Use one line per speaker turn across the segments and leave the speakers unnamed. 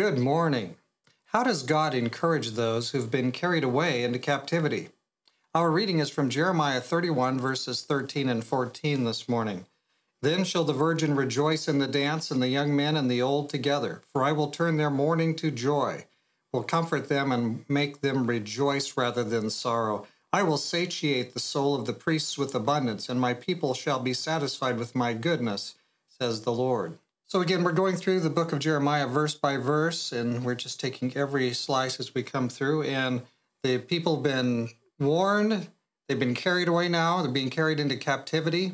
Good morning. How does God encourage those who've been carried away into captivity? Our reading is from Jeremiah 31, verses 13 and 14 this morning. Then shall the virgin rejoice in the dance, and the young men and the old together. For I will turn their mourning to joy, will comfort them and make them rejoice rather than sorrow. I will satiate the soul of the priests with abundance, and my people shall be satisfied with my goodness, says the Lord. So, again, we're going through the book of Jeremiah verse by verse, and we're just taking every slice as we come through. And the people have been warned, they've been carried away now, they're being carried into captivity.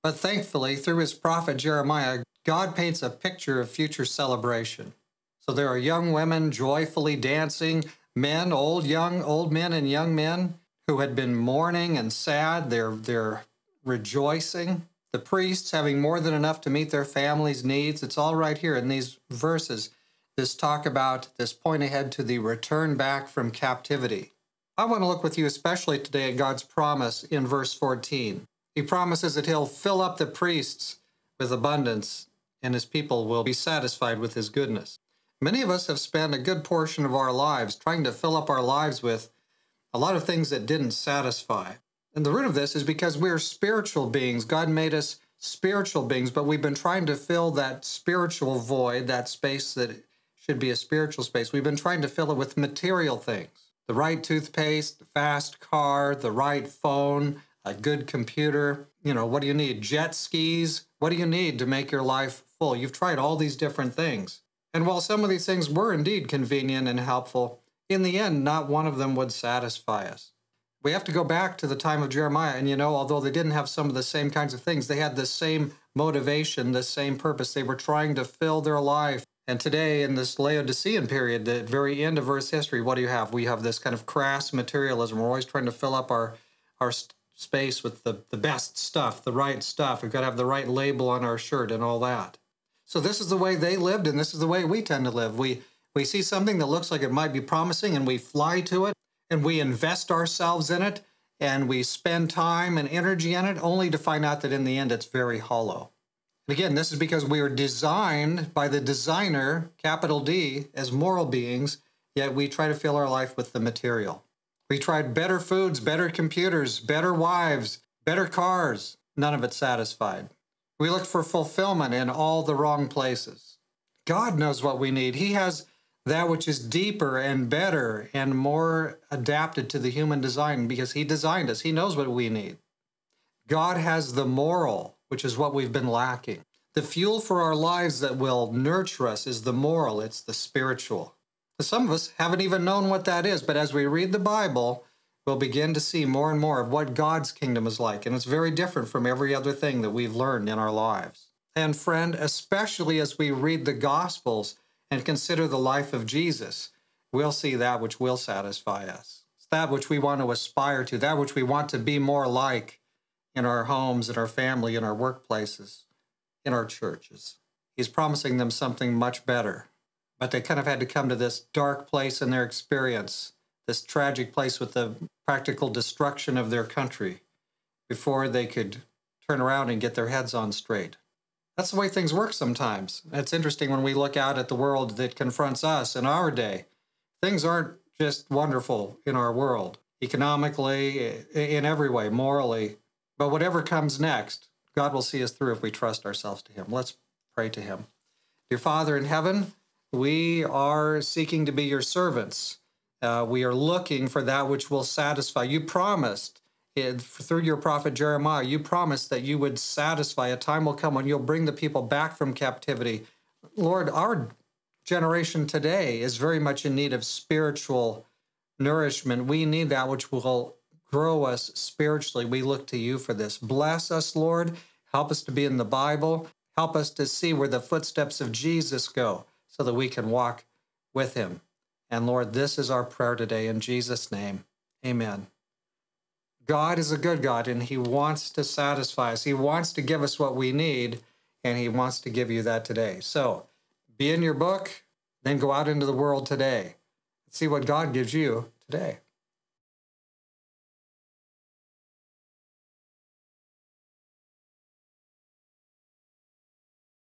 But thankfully, through his prophet Jeremiah, God paints a picture of future celebration. So there are young women joyfully dancing, men, old, young, old men, and young men who had been mourning and sad. They're, they're rejoicing the priests having more than enough to meet their families' needs. It's all right here in these verses. This talk about this point ahead to the return back from captivity. I want to look with you especially today at God's promise in verse 14. He promises that he'll fill up the priests with abundance and his people will be satisfied with his goodness. Many of us have spent a good portion of our lives trying to fill up our lives with a lot of things that didn't satisfy. And the root of this is because we're spiritual beings. God made us spiritual beings, but we've been trying to fill that spiritual void, that space that should be a spiritual space. We've been trying to fill it with material things the right toothpaste, the fast car, the right phone, a good computer. You know, what do you need? Jet skis? What do you need to make your life full? You've tried all these different things. And while some of these things were indeed convenient and helpful, in the end, not one of them would satisfy us we have to go back to the time of Jeremiah. And, you know, although they didn't have some of the same kinds of things, they had the same motivation, the same purpose. They were trying to fill their life. And today, in this Laodicean period, the very end of Earth's history, what do you have? We have this kind of crass materialism. We're always trying to fill up our, our space with the, the best stuff, the right stuff. We've got to have the right label on our shirt and all that. So this is the way they lived, and this is the way we tend to live. We we see something that looks like it might be promising, and we fly to it, and we invest ourselves in it and we spend time and energy in it only to find out that in the end it's very hollow. And again, this is because we are designed by the designer, capital D, as moral beings, yet we try to fill our life with the material. We tried better foods, better computers, better wives, better cars. None of it satisfied. We looked for fulfillment in all the wrong places. God knows what we need. He has that which is deeper and better and more adapted to the human design because He designed us. He knows what we need. God has the moral, which is what we've been lacking. The fuel for our lives that will nurture us is the moral, it's the spiritual. Some of us haven't even known what that is, but as we read the Bible, we'll begin to see more and more of what God's kingdom is like. And it's very different from every other thing that we've learned in our lives. And friend, especially as we read the Gospels, and consider the life of Jesus, we'll see that which will satisfy us. It's that which we want to aspire to, that which we want to be more like in our homes, in our family, in our workplaces, in our churches. He's promising them something much better. But they kind of had to come to this dark place in their experience, this tragic place with the practical destruction of their country, before they could turn around and get their heads on straight. That's the way things work sometimes. It's interesting when we look out at the world that confronts us in our day. Things aren't just wonderful in our world, economically, in every way, morally. But whatever comes next, God will see us through if we trust ourselves to Him. Let's pray to Him. Dear Father in heaven, we are seeking to be your servants. Uh, we are looking for that which will satisfy. You promised through your prophet Jeremiah, you promised that you would satisfy. A time will come when you'll bring the people back from captivity. Lord, our generation today is very much in need of spiritual nourishment. We need that which will grow us spiritually. We look to you for this. Bless us, Lord. Help us to be in the Bible. Help us to see where the footsteps of Jesus go so that we can walk with him. And Lord, this is our prayer today in Jesus' name. Amen. God is a good God and He wants to satisfy us. He wants to give us what we need, and He wants to give you that today. So be in your book, then go out into the world today. See what God gives you today.